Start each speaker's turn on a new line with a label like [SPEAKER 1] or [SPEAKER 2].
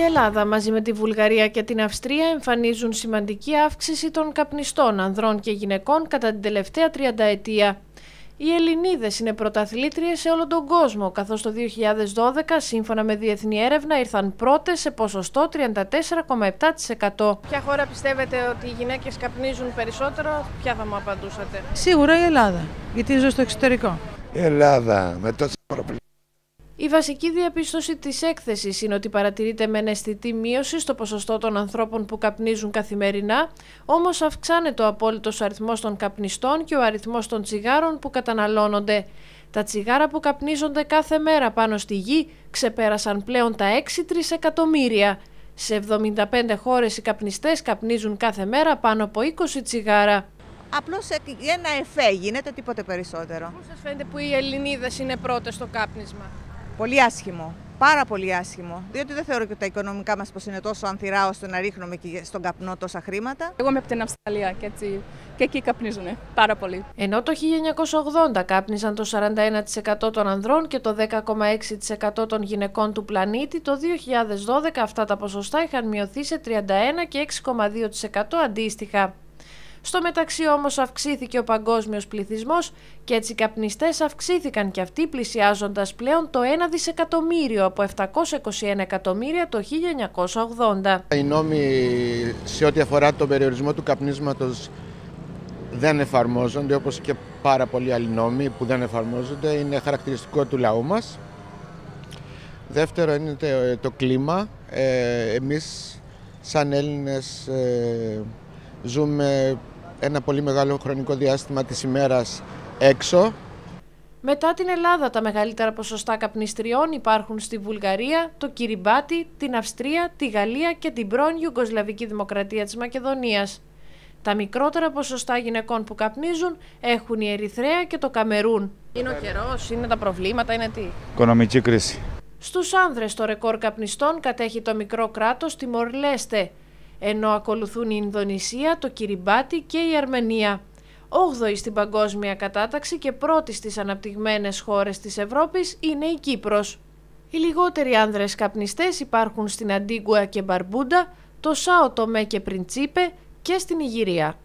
[SPEAKER 1] Ελλάδα μαζί με τη Βουλγαρία και την Αυστρία εμφανίζουν σημαντική αύξηση των καπνιστών ανδρών και γυναικών κατά την τελευταία τριανταετία. Οι Ελληνίδες είναι πρωταθλήτριες σε όλο τον κόσμο, καθώς το 2012, σύμφωνα με διεθνή έρευνα, ήρθαν πρώτες σε ποσοστό 34,7%. Ποια χώρα πιστεύετε ότι οι γυναίκες καπνίζουν περισσότερο, ποια θα μου απαντούσατε;
[SPEAKER 2] Σίγουρα η Ελλάδα, γιατί ζω στο εξωτερικό.
[SPEAKER 3] Η Ελλάδα, με τόσα προβλήματα.
[SPEAKER 1] Η βασική διαπίστωση της έκθεσης είναι ότι παρατηρείται με αισθητή μείωση στο ποσοστό των ανθρώπων που καπνίζουν καθημερινά, όμως αυξάνεται ο απόλυτος αριθμός των καπνιστών και ο αριθμός των τσιγάρων που καταναλώνονται. Τα τσιγάρα που καπνίζονται κάθε μέρα πάνω στη γη ξεπέρασαν πλέον τα 6 τρισεκατομμύρια. Σε 75 χώρες οι καπνιστές καπνίζουν κάθε μέρα πάνω από 20 τσιγάρα.
[SPEAKER 4] Απλώς ένα εφέ γίνεται, τίποτε περισσότερο.
[SPEAKER 1] Πώς σας φαίνεται που οι Ελληνίδες είναι πρώτες στο κάπνισμα;
[SPEAKER 4] Πολύ άσχημο. Πάρα πολύ άσχημο. Διότι δεν θεωρώ και τα οικονομικά μας πως είναι τόσο ανθυρά ώστε να ρίχνουμε και στον καπνό τόσα χρήματα.
[SPEAKER 5] Εγώ είμαι από την Αυστραλία και, έτσι, και εκεί καπνίζουν πάρα πολύ.
[SPEAKER 1] Ενώ το 1980 κάπνιζαν το 41% των ανδρών και το 10,6% των γυναικών του πλανήτη, το 2012 αυτά τα ποσοστά είχαν μειωθεί σε 31 και 6,2% αντίστοιχα. Στο μεταξύ όμως αυξήθηκε ο παγκόσμιος πληθυσμός και έτσι οι καπνιστές αυξήθηκαν και αυτοί πλησιάζοντας πλέον το 1 δισεκατομμύριο από 721 εκατομμύρια το 1980.
[SPEAKER 3] Οι νόμοι σε ό,τι αφορά τον περιορισμό του καπνίσματος δεν εφαρμόζονται όπως και πάρα πολλοί άλλοι νόμοι που δεν εφαρμόζονται. Είναι χαρακτηριστικό του λαού μας. Δεύτερο είναι το κλίμα. Ε, εμείς σαν Έλληνες ε, ζούμε ένα πολύ μεγάλο χρονικό διάστημα της ημέρας έξω.
[SPEAKER 1] Μετά την Ελλάδα τα μεγαλύτερα ποσοστά καπνιστριών υπάρχουν στη Βουλγαρία, το Κυριμπάτι, την Αυστρία, τη Γαλλία και την πρώην Ιουγκοσλαβική Δημοκρατία της Μακεδονίας. Τα μικρότερα ποσοστά γυναικών που καπνίζουν έχουν η Ερυθρέα και το Καμερούν. Είναι ο καιρός, είναι τα προβλήματα, είναι τι;
[SPEAKER 6] Οικονομική κρίση.
[SPEAKER 1] Στους άνδρες το ρεκόρ καπνιστών κατέχει το μικρό κράτος τη Μορλέστε, ενώ ακολουθούν η Ινδονησία, το Κυριμπάτι και η Αρμενία. 8η στην παγκόσμια κατάταξη και πρώτη στις αναπτυγμένες χώρες της Ευρώπης είναι η Κύπρος. Οι λιγότεροι άνδρες καπνιστές υπάρχουν στην Αντίγκουα και Μπαρμπούντα, το Σάο Τομέ και Πριντσίπε και στην Ιγυρία.